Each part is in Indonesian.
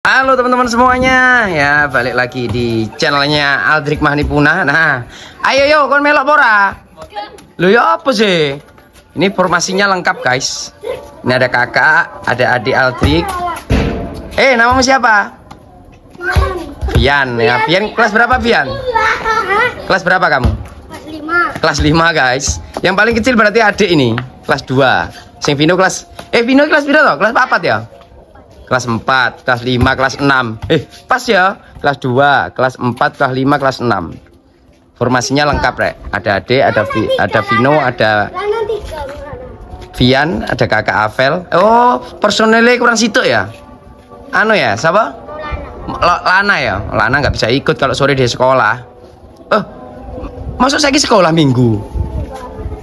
Halo teman-teman semuanya. Ya balik lagi di channelnya Aldrik Mahnipuna Nah ayo yo kon melok pora? Lu ya apa sih? Ini formasinya lengkap guys. Ini ada kakak Ada adik Aldrik. Eh namamu siapa? Vian ya Vian kelas berapa Vian Kelas berapa kamu? Kelas 5 guys. Yang paling kecil berarti adik ini Kelas 2 Sing Vino kelas Eh Vino kelas berapa? Kelas 4 ya kelas 4, kelas 5, kelas 6. Eh, pas ya. Kelas 2, kelas 4, kelas 5, kelas 6. Formasinya lengkap, Rek. Ada Ade, ada Vi, ada Vino, ada Vian, ada Kakak Avel. Oh, personelnya kurang situ ya? Anu ya, siapa? L- Lana ya. Lana nggak bisa ikut kalau sore di sekolah. Oh, masuk saya sekolah minggu.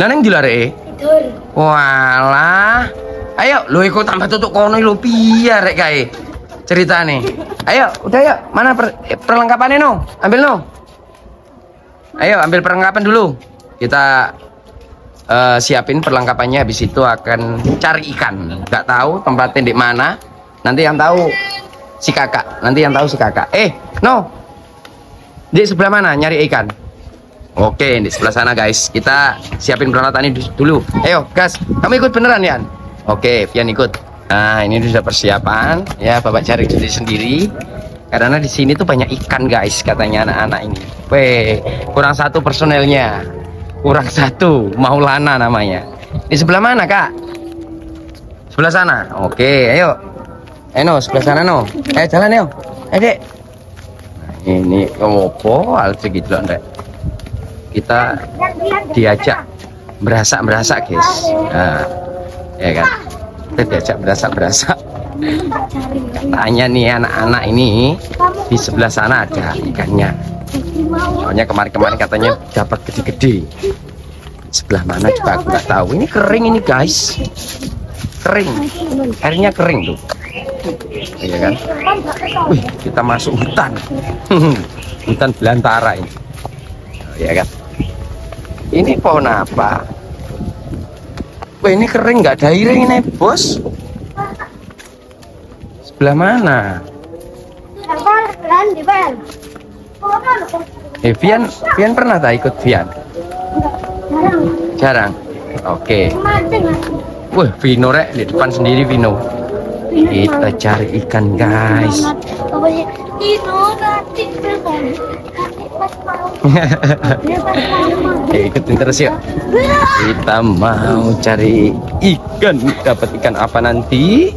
Lana yang dilare? Walah. Ayo, lu ikut tambah tutup kono lu biar rek kae. Ceritane. Ayo, udah yuk. Mana per, perlengkapannya no? Ambil no. Ayo, ambil perlengkapan dulu. Kita eh, siapin perlengkapannya habis itu akan cari ikan. Gak tahu tempatnya di mana. Nanti yang tahu si kakak. Nanti yang tahu si kakak. Eh, no. Di sebelah mana nyari ikan? Oke, di sebelah sana guys. Kita siapin peralatan ini dulu. Ayo, gas. Kamu ikut beneran ya? Oke, Vian ikut. Nah, ini sudah persiapan. Ya, Bapak cari diri sendiri. Karena di sini tuh banyak ikan, guys, katanya anak-anak ini. Weh, kurang satu personelnya. Kurang satu, Maulana namanya. Di sebelah mana, Kak? Sebelah sana. Oke, ayo. Ayo, no, sebelah sana, no. Ayo jalan, yo. Ayo, Dek. Nah, ini opo hal segitu loh, Dek. Kita diajak berasak-berasak, guys. Nah, ya kan? Kita diajak berasa berasa katanya nih anak-anak ini di sebelah sana ada ikannya. Soalnya kemarin-kemarin katanya dapat gede-gede. Sebelah mana juga aku nggak tahu. Ini kering ini guys. Kering. Airnya kering tuh. Iya kan? Wih kita masuk hutan. Hutan belantara ini. Ya kan? Ini pohon apa Wah ini kering nggak ada airnya ini bos. Sebelah mana? Eh Vian, Vian pernah tak ikut Vian? Jarang. Oke. Wah Vino rek di depan sendiri Vino. Kita cari ikan guys. Ikutin terus yuk. Kita mau cari ikan. Dapat ikan apa nanti?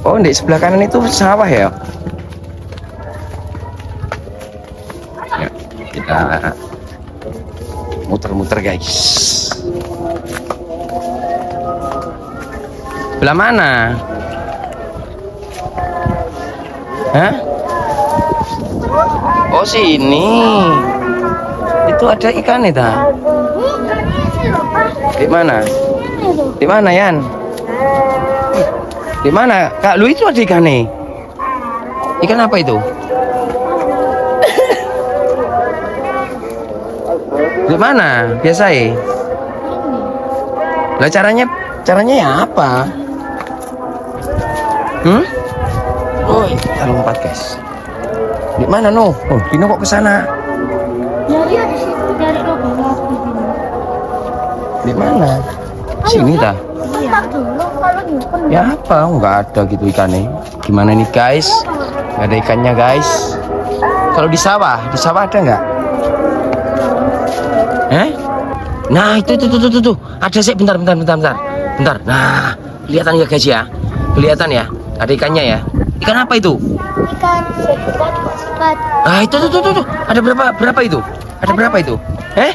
Oh, di sebelah kanan itu sawah ya? Ya, kita muter-muter guys. Sebelah mana? Hah? Oh sini. Itu ada ikan itu. Di mana? Di mana Yan? Di mana? Kak Lu itu ada ikan nih. Ikan apa itu? Di mana? Biasa ya. Lah caranya caranya ya apa? Hmm? Oh, kita lompat guys. Di mana no? Oh, Dino kok ke sana? Dari ada situ dari ke bawah begini. Di mana? Sini dah. Iya. Ya apa? Enggak ada gitu ikannya. Gimana nih guys? Nggak ada ikannya guys. Kalau di sawah, di sawah ada nggak? Eh? Nah itu itu tuh tuh tuh ada sih bentar bentar bentar bentar bentar. Nah kelihatan ya guys ya? Kelihatan ya? Ada ikannya ya? Ikan apa itu? Ikan sepat sepat Ah itu tuh tuh tuh, tuh. Ada berapa berapa itu? Ada berapa itu? Eh?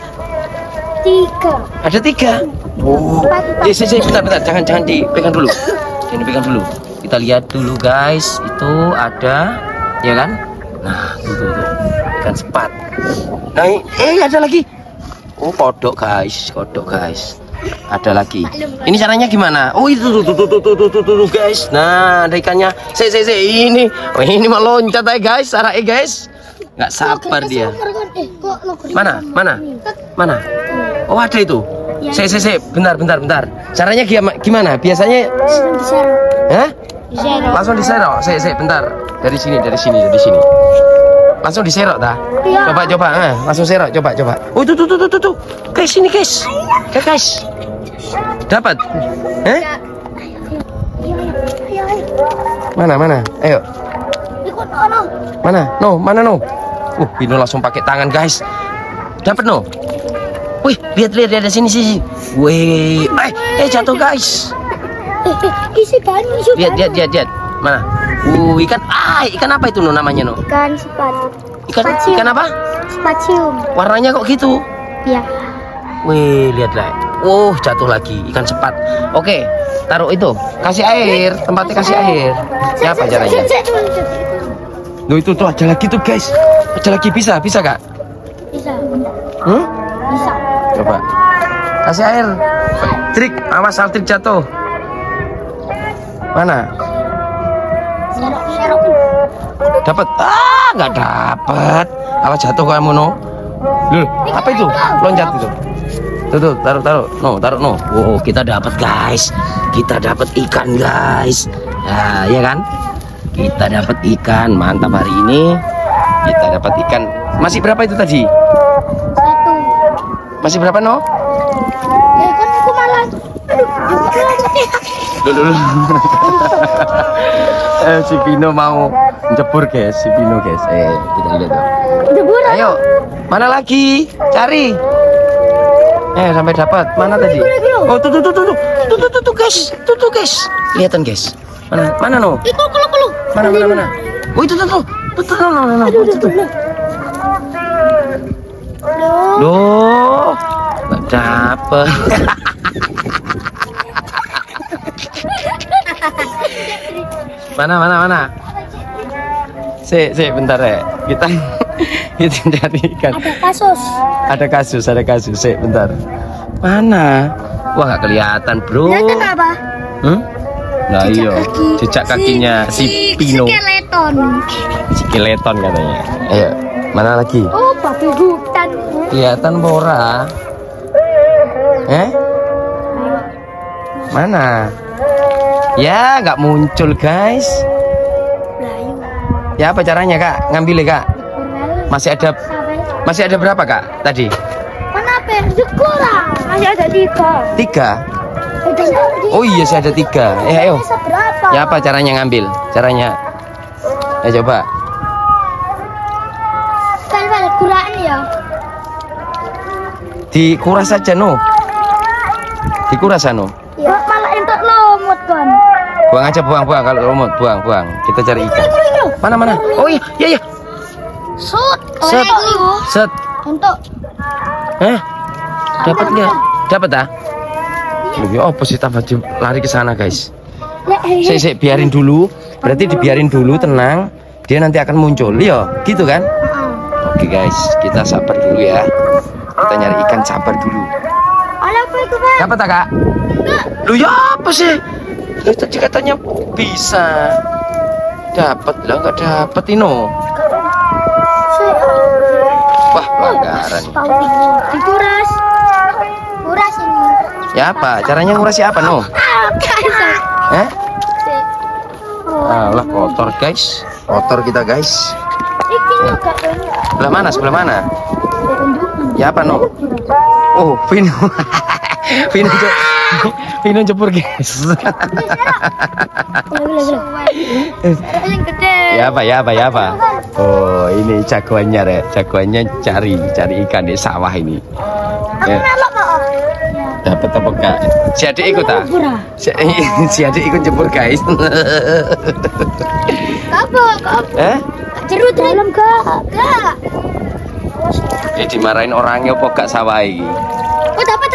tiga Ada tiga. Oh. Eh, sih, sih, bentar, bentar. Jangan, jangan dipegang dulu. Jangan dipegang dulu. Kita lihat dulu, guys. Itu ada, ya kan? Nah, itu, tuh, tuh. ikan sepat. Nah, eh, ada lagi. Oh, kodok, guys. Kodok, guys ada lagi. Ini caranya gimana? Oh itu tuh tuh tuh tuh tuh tuh, tuh guys. Nah ada ikannya. Saya saya saya ini. Oh, ini mau loncat aja guys. Sarai guys. Nggak sabar dia. mana? mana? Mana? Oh ada itu. Saya saya saya bentar bentar bentar. Caranya gimana? Biasanya Hah? langsung diserok. Saya saya bentar. Dari sini dari sini dari sini. Langsung diserok dah. Iya. Coba, coba, eh. langsung serok, coba, coba. Oh, tuh, tuh, tuh, tuh, tuh. Guys, sini, guys. Ke, guys. Dapat. Eh? Mana, mana? Ayo. Ikut ono. Mana? No, mana no? Uh, Pino langsung pakai tangan, guys. Dapat no? Wih, lihat lihat lihat sini sini. Wih, eh, eh jatuh guys. Eh, eh, isi banyu, isi Lihat lihat lihat lihat. Mana? Uh, ikan ah, ikan apa itu no namanya no? Ikan sepat. Ikan Spasium. ikan apa? Spasium. Warnanya kok gitu? Ya. Wih, lihat lah. Oh, jatuh lagi ikan sepat. Oke, taruh itu. Kasih air, tempatnya kasih air. Ya apa caranya? Loh itu tuh ada lagi tuh guys. Ada lagi bisa, bisa kak? Bisa. Hmm? Bisa. Coba. Kasih air. Trik, awas altrik jatuh. Mana? Serok, serok. Dapat? Ah, nggak dapat. Awas jatuh kamu no. Loh, apa itu? Loncat itu. Tuh, tuh, taruh, taruh. No, taruh, no. Oh, kita dapat guys. Kita dapat ikan guys. Ya, ya kan? Kita dapat ikan. Mantap hari ini. Kita dapat ikan. Masih berapa itu tadi? Satu. Masih berapa no? Ya kan aku malah. Aduh, Dulu, dulu. Eh, si Pino mau jebur guys, si Pino guys. Eh, kita lihat tuh. Jebur. Ayo, mana lagi? Cari. Eh, sampai dapat. Mana tadi? Oh, tuh, tuh, tuh, tuh, tuh, tuh, tuh, tuh, tuh, guys, tuh, tuh, guys. Kelihatan guys. Mana, mana no? Itu kalau kalau. Mana, mana, mana? Oh, itu, tuh, tuh, tuh, tuh, tuh, tuh, tuh, tuh, tuh, tuh. Loh, nggak dapet. mana, mana, mana? Si, si, bentar ya. Kita kita cari ikan. Ada kasus. Ada kasus, ada kasus. Si, bentar. Mana? Wah, nggak kelihatan, bro. Ya kenapa? Hmm? Nah, iya. Jejak kakinya si, Pino. Skeleton. Skeleton katanya. Ayo, mana lagi? Oh, babi hutan. Kelihatan Bora. Eh? Mana? Ya, nggak muncul, guys. Ya, apa caranya, Kak? Ngambil ya, Kak? Masih ada masih ada berapa, Kak? Tadi? Masih ada tiga. Tiga. Oh iya, sih ada tiga. Eh, ayo. Ya apa caranya ngambil? Caranya? Ya coba. Kurang ya. Dikuras saja, no. Dikuras, anu. Ya. Malah entuk lomot kan. Buang aja, buang, buang. Kalau lumut, buang, buang. Kita cari ikan. Mana, mana? Oh iya, iya, iya. Sut. Set. Set. Untuk. Eh, dapat nggak? Dapat ah? Lebih apa sih tambah lari ke sana guys? Ya, Saya saya biarin dulu. Berarti dibiarin dulu tenang. Dia nanti akan muncul. Iya, gitu kan? Oke guys, kita sabar dulu ya. Kita nyari ikan sabar dulu. Dapat tak kak? Lu ya apa sih? Lu tadi katanya bisa. Dapat lah nggak dapat Ino. Wah pelanggaran. Dikuras. Kuras ini. Ya apa? Caranya ngurasi apa no? Eh? Alah kotor guys. Kotor kita guys. Sebelah mana? Sebelah mana? Ya apa no? Oh, Vino. Vino je- Vino jebur guys. Gede. ya apa? Ya apa? Ya apa? Oh, ini jagoannya re. Jagoannya cari cari ikan di sawah ini. Ya, dapat apa enggak? Si adik ikut ah? Pura. Si, si adik ikut jebur guys. Apa? Eh? Jerut dalam gak? Gak. Eh dimarahin orangnya apa gak sawah ini?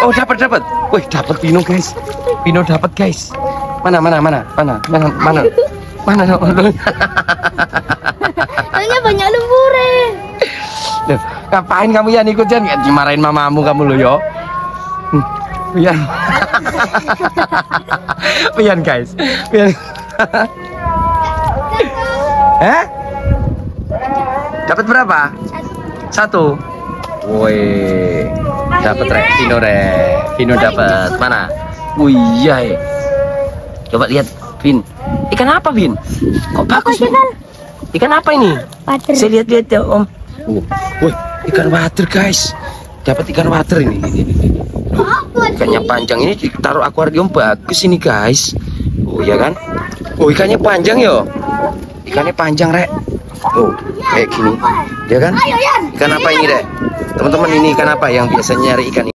Oh dapat dapat. Wih dapat Pino guys. Pino dapat guys. Mana mana mana mana mana mana mana no. Hanya banyak lembure. Loh, ngapain kamu ya ikut Jan? Nggak dimarahin mamamu kamu lo yo. Hmm, Pian. Pian guys. Pian. eh? Dapat berapa? Satu. Woi. Dapat rek Vino rek. Vino dapat. Mana? Wih iya. eh. Coba lihat Vin. Ikan apa, Bin? Kok bagus, Bin? Ikan apa ini? Water. Saya lihat-lihat ya, Om. Oh, wih, ikan water, guys. Dapat ikan water ini. ikannya panjang ini ditaruh akuarium bagus ini, guys. Oh, iya kan? Oh, ikannya panjang yo. Ikannya panjang, Rek. Oh, kayak gini. Ya kan? Ikan apa ini, Rek? Teman-teman ini ikan apa yang biasanya nyari ikan